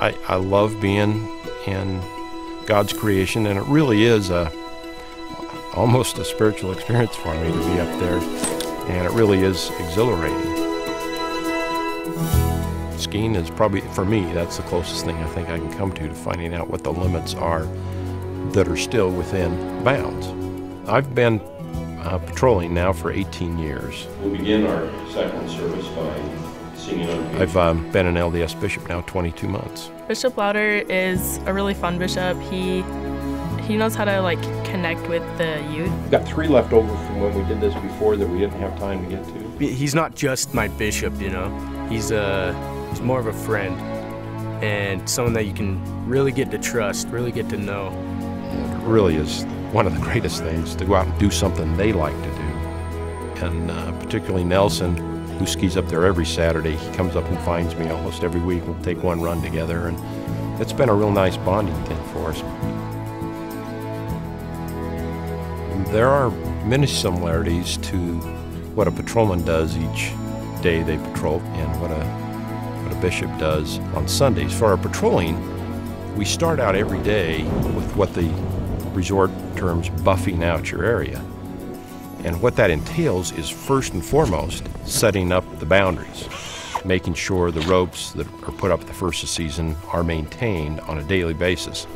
I, I love being in God's creation, and it really is a almost a spiritual experience for me to be up there, and it really is exhilarating. Skiing is probably, for me, that's the closest thing I think I can come to to finding out what the limits are that are still within bounds. I've been uh, patrolling now for 18 years. We'll begin our second service by. I've um, been an LDS bishop now 22 months. Bishop Lowder is a really fun bishop. He he knows how to like connect with the youth. We've got three left over from when we did this before that we didn't have time to get to. He's not just my bishop, you know. He's a uh, he's more of a friend and someone that you can really get to trust, really get to know. It really is one of the greatest things to go out and do something they like to do. And uh, particularly Nelson, who skis up there every Saturday, he comes up and finds me almost every week. We'll take one run together, and it's been a real nice bonding thing for us. There are many similarities to what a patrolman does each day they patrol and what a, what a bishop does on Sundays. For our patrolling, we start out every day with what the resort terms buffing out your area. And what that entails is first and foremost setting up the boundaries, making sure the ropes that are put up at the first of the season are maintained on a daily basis.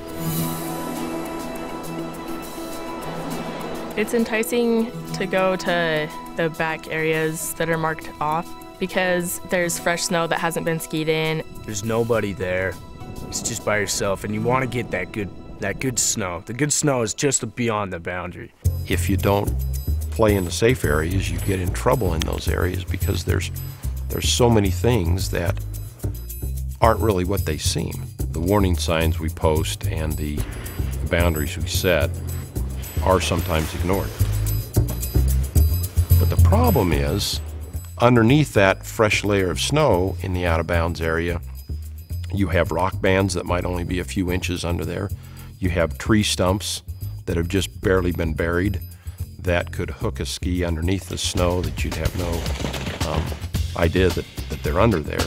It's enticing to go to the back areas that are marked off because there's fresh snow that hasn't been skied in. There's nobody there. It's just by yourself and you want to get that good that good snow. The good snow is just beyond the boundary. If you don't play in the safe areas, you get in trouble in those areas because there's there's so many things that aren't really what they seem. The warning signs we post and the boundaries we set are sometimes ignored. But the problem is, underneath that fresh layer of snow in the out of bounds area, you have rock bands that might only be a few inches under there. You have tree stumps that have just barely been buried that could hook a ski underneath the snow that you'd have no um, idea that, that they're under there.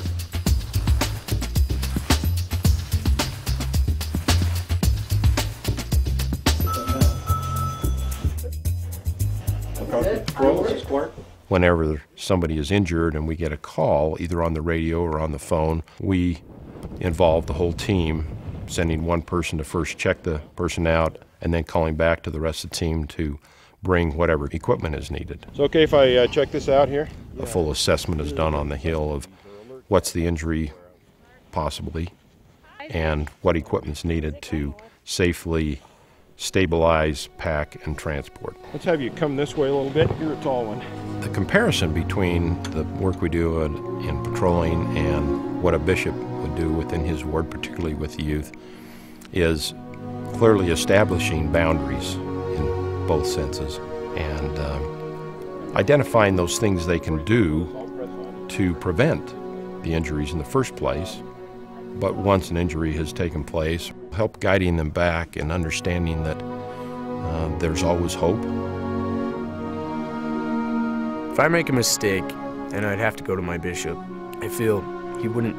Whenever somebody is injured and we get a call, either on the radio or on the phone, we involve the whole team, sending one person to first check the person out and then calling back to the rest of the team to bring whatever equipment is needed. It's okay if I uh, check this out here? A full assessment is done on the hill of what's the injury possibly and what equipment's needed to safely stabilize, pack, and transport. Let's have you come this way a little bit. You're a tall one. The comparison between the work we do in, in patrolling and what a bishop would do within his ward, particularly with the youth, is clearly establishing boundaries both senses and um, identifying those things they can do to prevent the injuries in the first place. But once an injury has taken place, help guiding them back and understanding that uh, there's always hope. If I make a mistake and I'd have to go to my bishop, I feel he wouldn't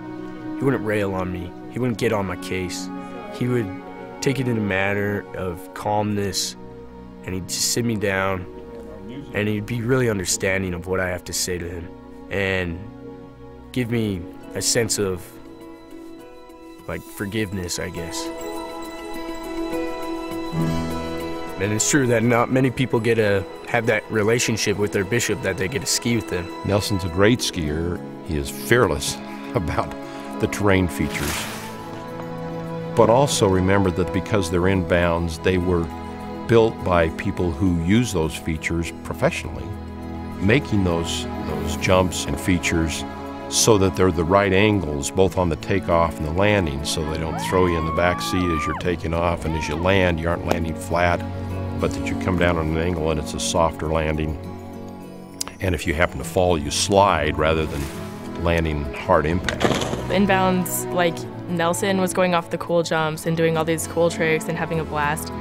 he wouldn't rail on me. He wouldn't get on my case. He would take it in a matter of calmness and he'd just sit me down and he'd be really understanding of what I have to say to him and give me a sense of like forgiveness, I guess. And it's true that not many people get to have that relationship with their bishop that they get to ski with them. Nelson's a great skier. He is fearless about the terrain features. But also remember that because they're in bounds, they were built by people who use those features professionally, making those, those jumps and features so that they're the right angles both on the takeoff and the landing so they don't throw you in the back seat as you're taking off and as you land you aren't landing flat but that you come down on an angle and it's a softer landing. And if you happen to fall you slide rather than landing hard impact. Inbounds like nelson was going off the cool jumps and doing all these cool tricks and having a blast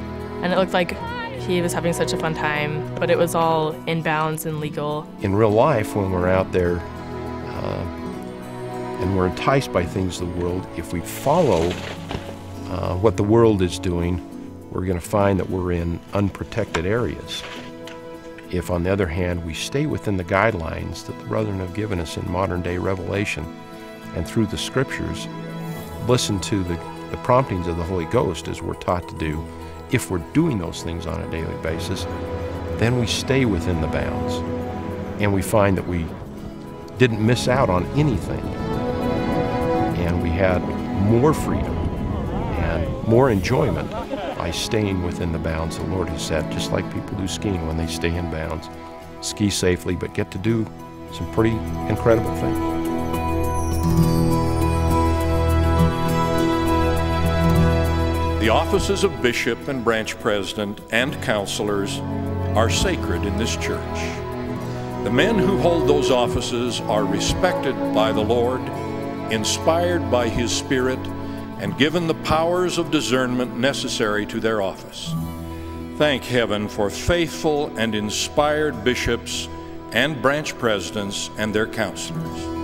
and it looked like he was having such a fun time but it was all in bounds and legal in real life when we're out there uh, and we're enticed by things of the world, if we follow uh, what the world is doing, we're going to find that we're in unprotected areas. If, on the other hand, we stay within the guidelines that the brethren have given us in modern day revelation and through the scriptures, listen to the, the promptings of the Holy Ghost as we're taught to do, if we're doing those things on a daily basis, then we stay within the bounds and we find that we didn't miss out on anything and we had more freedom and more enjoyment by staying within the bounds the Lord has set, just like people do skiing when they stay in bounds. Ski safely, but get to do some pretty incredible things. The offices of bishop and branch president and counselors are sacred in this church. The men who hold those offices are respected by the Lord, inspired by His Spirit, and given the powers of discernment necessary to their office. Thank heaven for faithful and inspired bishops and branch presidents and their counselors.